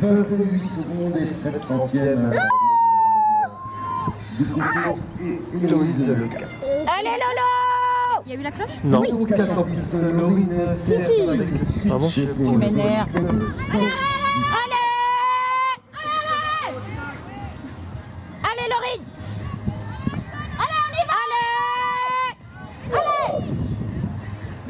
28 secondes et 7 centièmes. Le Allez Lolo Il y a eu la cloche Non. Oui. Si, si. Tu m'énerves. Allez Allez Allez Laurine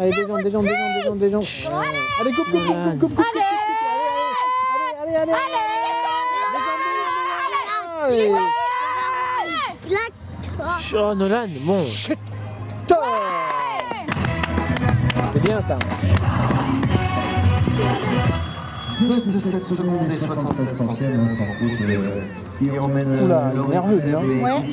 Allez, des jambes, des jambes, des jambes, des jambes, des. Allez, coupe, coupe, coupe, coupe, coupe, Allez, allez, allez, allez. Les jambes, les jambes. Oh Nolan, bon. C'est bien ça. De cette seconde et 67 centièmes, il emmène l'ORC.